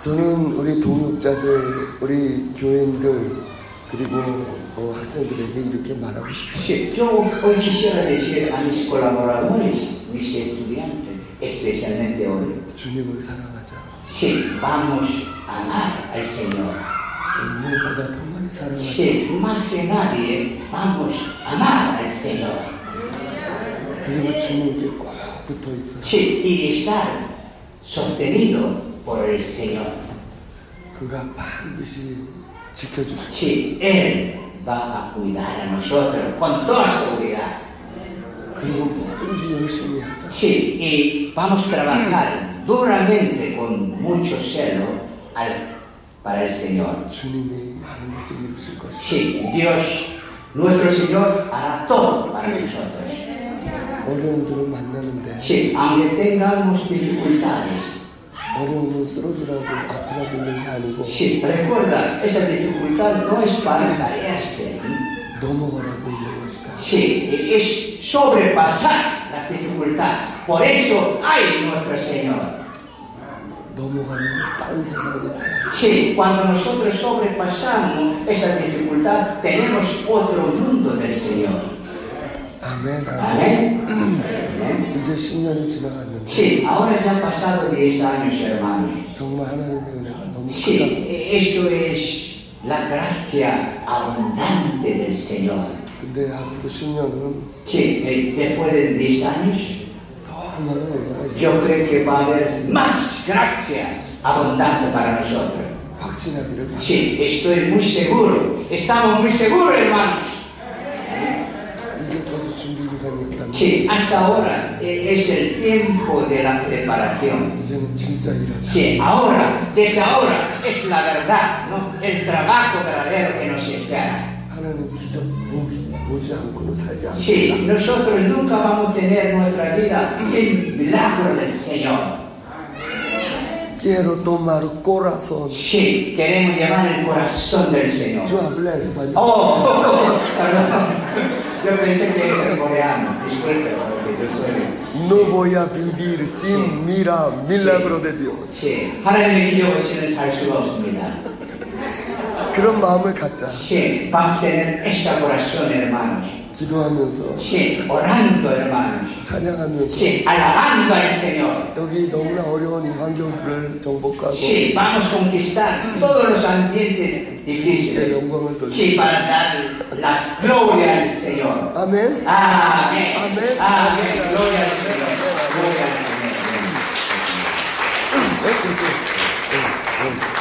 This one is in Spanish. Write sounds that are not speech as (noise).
저는 우리 동역자들, 우리 교인들 그리고 어, 학생들에게 이렇게 말하고 싶어요. Sí, yo hoy quisiera decir a mis colaboradores, mis estudiantes, especialmente hoy, 주님을 사랑하자. sí, vamos a amar al Señor. 무엇보다 더 많이 사랑하자. Sí, más que nadie, vamos a amar al Señor. 그리고 주님께 꼭 붙어 있어. Sí, y estar sostenido por el Señor. Sí, Él va a cuidar a nosotros con toda seguridad. Sí, y vamos a trabajar duramente con mucho celo al, para el Señor. Sí, Dios, nuestro Señor, hará todo para nosotros. Sí, aunque tengamos dificultades, Sí, recuerda, esa dificultad no es para caerse. Sí, es sobrepasar la dificultad. Por eso hay nuestro Señor. Sí, cuando nosotros sobrepasamos esa dificultad, tenemos otro mundo del Señor. Amén. Amén. (clears throat) Amén. 이제 10년이 지나갔는데 Sí, ahora ya han pasado 10 años, hermanos. 정말 하나님의 은혜가 너무 크다. Sí, esto es la gracia abundante del Señor. 근데 앞으로 10년은 Sí, eh, después de 10 años, 더 많은 은혜가 있어. yo creo que va a haber más gracia abundante para nosotros. 확신하기를 바랍니다. Sí, estoy muy seguro, estamos muy seguros, hermanos. Sí, hasta ahora eh, es el tiempo de la preparación. Sí, ahora, desde ahora es la verdad, ¿no? el trabajo verdadero que nos espera. Sí, nosotros nunca vamos a tener nuestra vida sin milagro del Señor. Quiero tomar corazón. Sí, queremos llevar el corazón del Señor. Oh, (laughs) perdón. Yo pensé que era coreano. Disculpe, porque yo soy. No voy a vivir sin mira milagro de Dios. Sí, 하나님의 기적 없이는 살 수가 없습니다. 그런 마음을 갖자. Sí, vamos a tener esta corazón, hermanos. 기도하면서 Sí, orando, hermanos. 찬양하면서 Sí, alabando al Señor. Sí, vamos a conquistar todos los ambientes difíciles. Sí, para dar la gloria al Señor. Amén. Amén. Amén. Amén. Gloria al Señor. Gloria al Señor.